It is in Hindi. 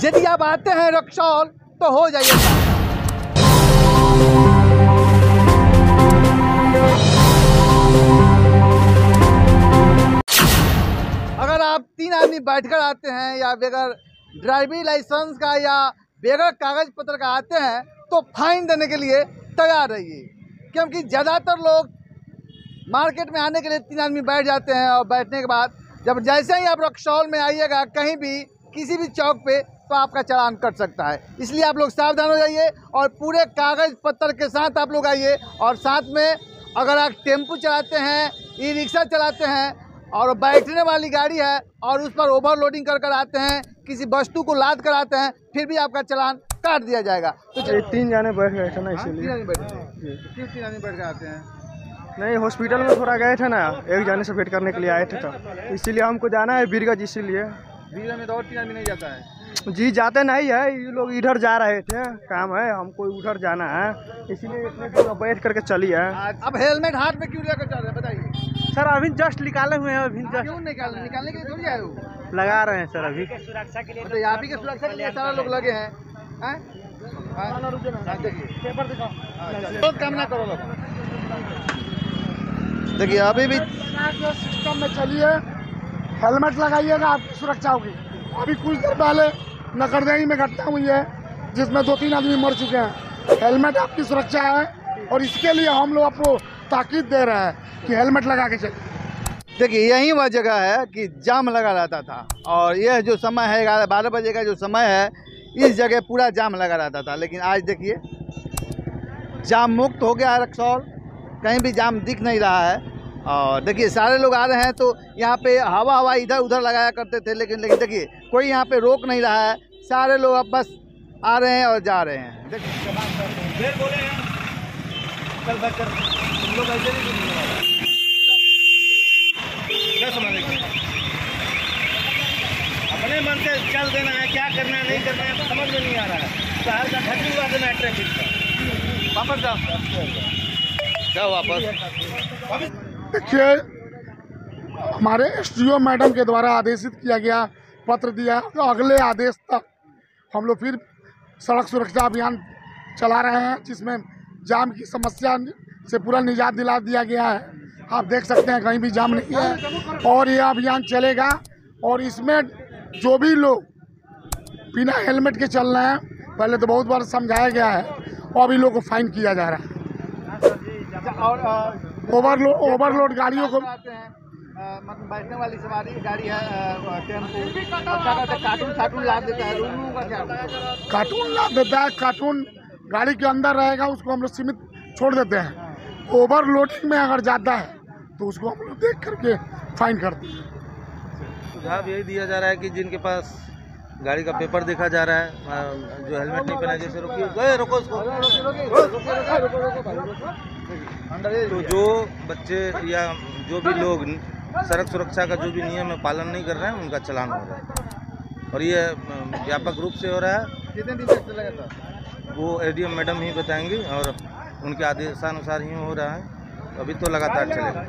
यदि आप आते हैं रक्सौल तो हो जाइए अगर आप तीन आदमी बैठकर आते हैं या बगैर ड्राइविंग लाइसेंस का या बगैर कागज़ पत्र का आते हैं तो फाइन देने के लिए तैयार रहिए। क्योंकि ज़्यादातर लोग मार्केट में आने के लिए तीन आदमी बैठ जाते हैं और बैठने के बाद जब जैसे ही आप रक्सौल में आइएगा, कहीं भी किसी भी चौक पे तो आपका चालान कट सकता है। इसलिए आप लोग सावधान हो जाइए और पूरे कागज़ पत्र के साथ आप लोग आइए और साथ में अगर आप टेंपू चलाते हैं ई रिक्शा चलाते हैं और बैठने वाली गाड़ी है और उस पर ओवरलोडिंग कर कर आते हैं किसी वस्तु को लाद कर आते हैं फिर भी आपका चालान काट दिया जाएगा। तो तीन जाने बैठ गए थे ना तीन इसीलिए। तीन आदमी बैठ कर आते हैं? नहीं हॉस्पिटल में थोड़ा गए थे ना एक जाने से वेट करने के लिए आए थे तो। इसीलिए हमको जाना है बीरगंज इसीलिए। भीड़ में तो और तीन आदमी नहीं जाता है। जी जाते नहीं है ये लोग इधर जा रहे थे काम है हमको उधर जाना है इसीलिए इतने दूर बैठ करके चली है। अब हेलमेट हाथ में क्यों लेकर चल रहे बताइए। सर अभी जस्ट निकाले हुए हैं अभी जस्ट क्यों निकाल निकालने के लिए थोड़ी आए हो? लगा रहे हैं सर अभी। मतलब यहाँ भी के सुरक्षा के लिए सारा लोग लगे हैं। हैं? हाँ, हाँ, देखिए। तो काम ना करो लोग। देखिए अभी भी सिस्टम में चलिए। हेलमेट लगाइएगा आपकी सुरक्षा होगी। अभी कुछ देर पहले नकरदही में घटना हुई है, जिसमें दो तीन आदमी मर चुके हैं। हेलमेट आपकी सुरक्षा है, और इसके लिए हम लोग आपको ताकीद दे रहे हैं कि हेलमेट लगा के चलिए। देखिए, यही वह जगह है कि जाम लगा रहता था, और यह जो समय है, ग्यारह, बारह बजे का जो समय है, इस जगह पूरा जाम लगा रहता था। लेकिन आज देखिए, जाम मुक्त हो गया है रक्सौल। कहीं भी जाम दिख नहीं रहा है। और देखिए सारे लोग आ रहे हैं तो यहाँ पे हवा हवा इधर उधर लगाया करते थे लेकिन लेकिन देखिए कोई यहाँ पे रोक नहीं रहा है। सारे लोग अब बस आ रहे हैं और जा रहे हैं। देखिए अपने मन से चल देना है क्या करना है नहीं करना है समझ में नहीं आ रहा है। शहर का हुआ देना है ट्रैफ़िक का। वापस जाओ। जाओ वापस। देखिए, हमारे एस मैडम के द्वारा आदेशित किया गया पत्र दिया तो अगले आदेश तक हम लोग फिर सड़क सुरक्षा अभियान चला रहे हैं, जिसमें जाम की समस्या से पूरा निजात दिला दिया गया है। आप देख सकते हैं, कहीं भी जाम नहीं है, और यह अभियान चलेगा, और इसमें जो भी लोग बिना हेलमेट के चल रहे हैं, पहले तो बहुत बार समझाया गया है, और अभी लोग को फाइन किया जा रहा है। और ओवरलोड ओवरलोड गाड़ियों को हैं अ, मतलब बैठने वाली सवारी गाड़ी है टेंपो अच्छा कार्टून कार्टून लाद देता है? कार्टून ला देता है कार्टून गाड़ी के अंदर रहेगा उसको हम लोग सीमित छोड़ देते हैं ओवरलोडिंग में अगर जाता है तो उसको हम लोग देख करके फाइन करते हैं सुझाव यही दिया जा रहा है कि जिनके पास गाड़ी का पेपर देखा जा रहा है जो हेलमेट नहीं पहना जैसे गए रोको उसको तो जो बच्चे या जो भी लोग सड़क सुरक्षा का जो भी नियम है पालन नहीं कर रहे हैं उनका चलान हो रहा है। और ये व्यापक रूप से हो रहा है। कितने दिन तक चलेगा वो एडीएम मैडम ही बताएँगी और उनके आदेशानुसार ही हो रहा है। अभी तो लगातार चलेगा।